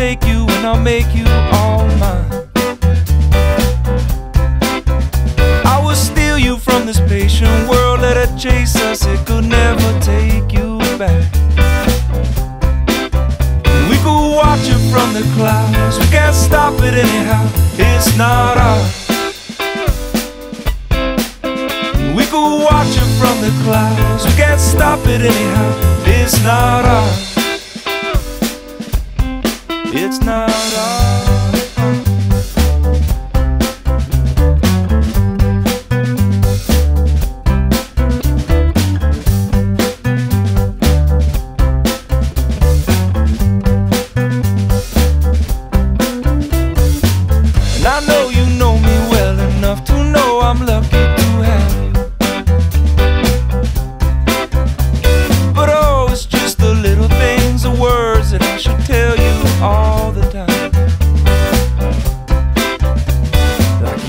make you all mine. I will steal you from this patient world, let it chase us, it could never take you back. We could watch it from the clouds, we can't stop it anyhow, it's not ours. We could watch it from the clouds, we can't stop it anyhow, it's not ours. It's not ours.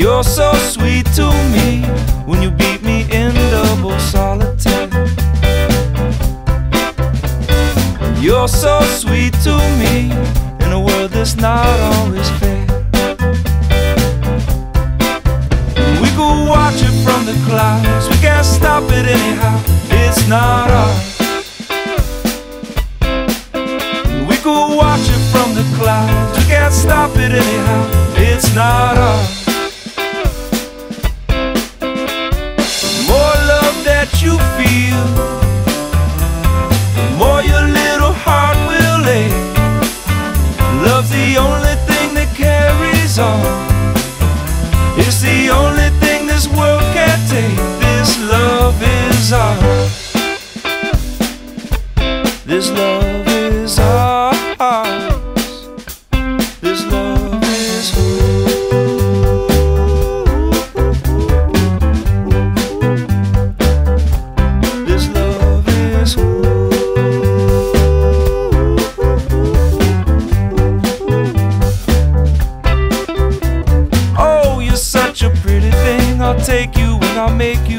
You're so sweet to me when you beat me in double solitaire. You're so sweet to me in a world that's not always fair. We could watch it from the clouds, we can't stop it anyhow, it's not ours. We could watch it from the clouds, we can't stop it anyhow, it's not ours. This love is ours. This love is This love is Oh, you're such a pretty thing. I'll take you and I'll make you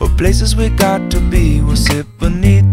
or places we got to be. We'll sit beneath